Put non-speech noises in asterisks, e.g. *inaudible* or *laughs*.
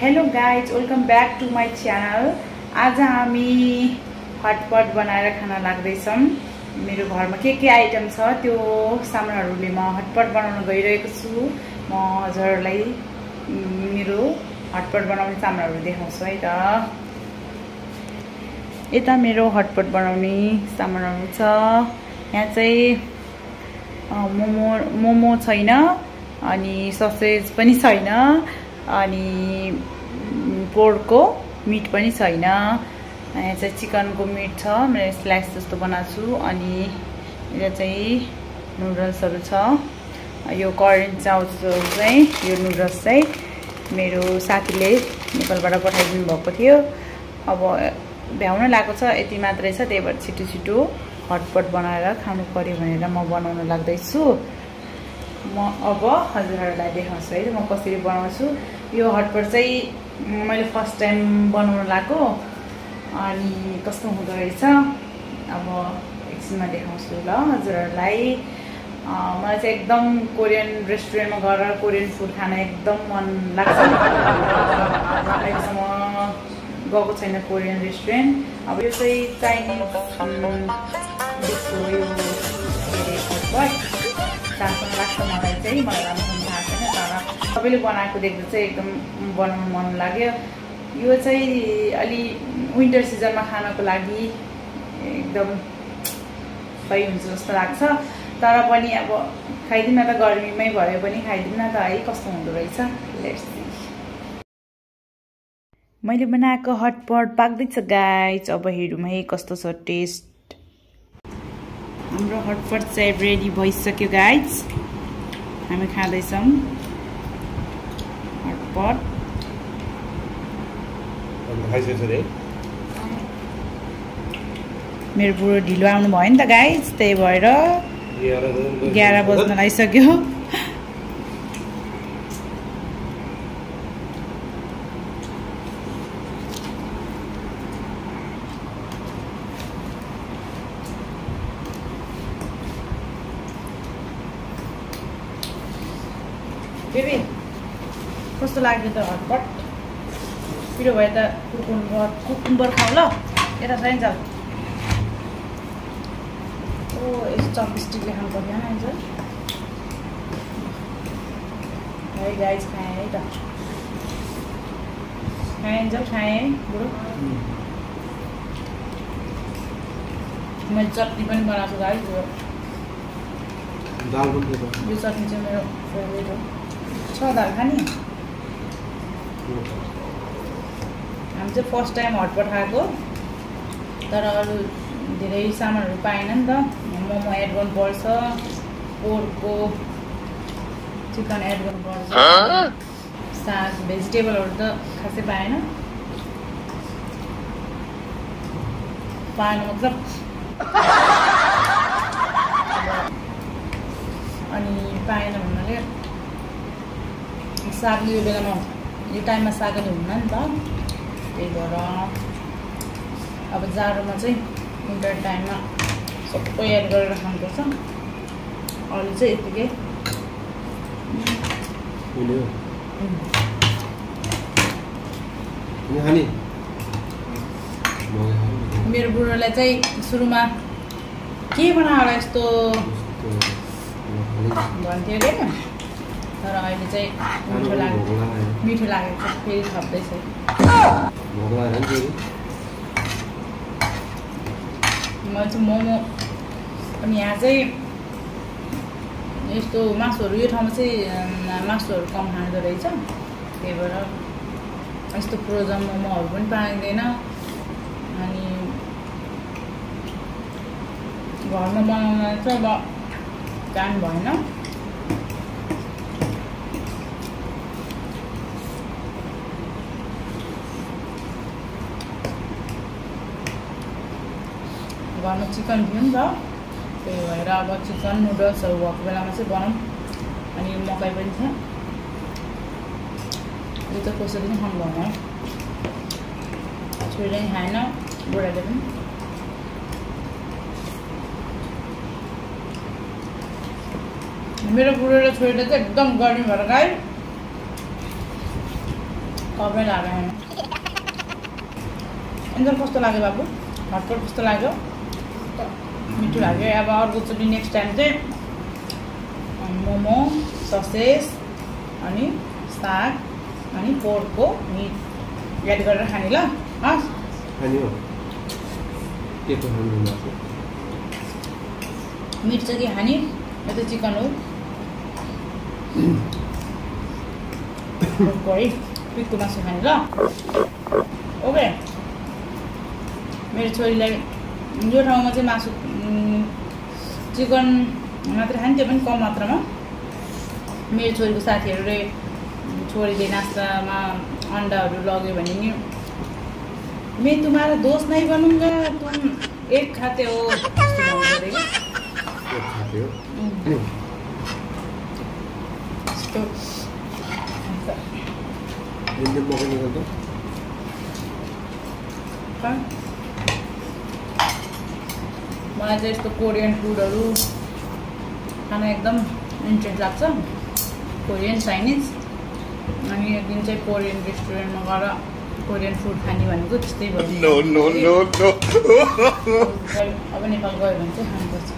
Hello guys welcome back to my channel आज हामी हटपट बनाएर खान लाग्दैछौँ। मेरो घरमा के के आइटम छ त्यो सामानहरूले म हटपट बनाउन गइरहेको छु। म हजुरहरूलाई मेरो हटपट बनाउने सामानहरू देखाउँछु है त। यता मेरो हटपट बनाउने सामानहरू छ। यहाँ चाहिँ मोमो मोमो छैन अनि ससेज पनि छैन। अनि पोर्कको मिट पनि छैन। यहाँ चाहिँ चिकनको मिट छ मैले स्लाइस जस्तो बनाएको अनि यो चाहिँ नुडल्सहरू छ। यो करेन्ट चाउचहरू चाहिँ यो नुडल्स चाहिँ मेरो साथीले नेपालबाट पठाइदिनु भएको थियो। अब भ्याउन लगाएको छ यति मात्रै छ। त्यही भएर छिटो छिटो हटपट बनाएर खानु पऱ्यो भनेर म बनाउन लाग्दैछु। म अब हजुरहरूलाई देखाउँछु है म कसरी बनाउँछु। यो हटपट चाहिँ मैले फर्स्ट टाइम बनाउनु लगाएको अनि कस्तो हुँदो रहेछ? अब एकछिनमा देखाउँछु ल हजुरहरूलाई। मलाई चाहिँ एकदम कोरियन रेस्टुरेन्टमा गएर कोरियन फुड खान एकदम मन लाग्छ। अहिलेसम्म गएको छैन कोरियन रेस्टुरेन्ट। अब यो चाहिँ चाइनिज डिसको यो के अरे लाग्छ मलाई चाहिँ मलाई तर सबैले बनाएको देख्दा चाहिँ एकदम बनाउनु मन लाग्यो। यो चाहिँ अलि विन्टर सिजनमा खानको लागि एकदम सही हुन्छ जस्तो लाग्छ। तर पनि अब खाइदिउँ त गर्मीमै भए पनि खाइदिउँ त है कस्तो हुँदो रहेछ? मैले बनाएको हटपट पाक्दैछ गाइज अब हेरौँ है कस्तो छ टेस्ट हाम्रो हटपट चाहिँ रेडी भइसक्यो गाइज हामी खाँदैछौँ। हटपट मेरो बुढो ढिलो आउनु भयो नि त गाइज त्यही भएर एघार बज्न लागिसक्यो। बेबी कस्तो लाग्यो त हटपट पिरो भए त कुकुम्बर कुकुम्बर खाऊ ल। यता चाहिन्छ ओ यस्तो चपस्टिकले खानु पर्दैन आइन्छ है गाइज खाएँ है त। खाइन्छ खाएँ बुढो मैले चटनी पनि बनाएको छु गाइज यो चटनी चाहिँ मेरो फेभरेट हो। छ दाल खाने? हामी चाहिँ फर्स्ट टाइम हटपट खाएको। तर अरू धेरै सामानहरू पाएन नि त। मोमो एड गर्नुपर्छ पोर्कको चिकन एड गर्नुपर्छ। साग भेजिटेबलहरू त खासै पाएन। पाएन मतलब। अनि पाएन भन्नाले साग यो बेलामा। यो टाइममा सागले हुन्न नि त। त्यही भएर अब जाडोमा चाहिँ विन्टर टाइममा सबै एड गरेर खानुपर्छ। अरू चाहिँ यत्तिकै। मेरो बुढोलाई चाहिँ सुरुमा के बनाएर यस्तो? भन्थ्यो अरे। अहिले चाहिँ मिठो लाग्यो मिठो लागेको छ फेरि थप्दैछ म चाहिँ मोमो अनि यहाँ चाहिँ यस्तो मासुहरू यो ठाउँमा चाहिँ मासुहरू कम खाँदो रहेछ त्यही भएर यस्तो फ्रोजन मोमोहरू पनि पाइँदैन अनि घरमा बनाउन चाहिँ अब जानु भएन घरमा चिकन थियो नि त त्यही भएर अब चिकन नुडल्सहरू भएको बेलामा चाहिँ बनाऊँ अनि मकै पनि थियो यो त कसैले पनि खानु भएन छोरीले पनि खाएन बुढाले पनि मेरो बुढो र छोरीले चाहिँ एकदम गर्मी भएर गाई खप्नै लाग्यो एकदम कस्तो लाग्यो बाबु हटपट कस्तो लाग्यो मिठो लाग्यो। अब अर्कोचोटि नेक्स्ट टाइम चाहिँ मोमो ससेस अनि साग अनि पोर्कको मिट। याद गरेर खाने ल। हस्। मिट चाहिँ के खाने? यो त चिकन हो। पोर्कको है। पिकको मासु खाने ल। ओके। मेरो छोरीलाई यो ठाउँमा चाहिँ मासु चिकन मात्रै खाने त्यो पनि कम मात्रामा। मेरो छोरीको साथीहरूले छोरीले नास्तामा अन्डाहरू लग्यो भने नि मैं तुम्हारा दोस्त नहीं बनूंगा तुम एक खाते हो। जस्तो भन्नुहुँदो रहेछ कि। के खाथ्यो उम्, यस्तो हुन्छ। इन्डियन पकाउने गर्दा खा। मलाई चाहिँ यस्तो कोरियन फुडहरू खान एकदम इन्ट्रेस्ट लाग्छ। कोरियन चाइनिज अनि एक दिन चाहिँ कोरियन रेस्टुरेन्टमा गएर कोरियन फुड खाने भनेको त्यस्तै भयो. *laughs* अब नेपाल गयो भने चाहिँ खानुपर्छ।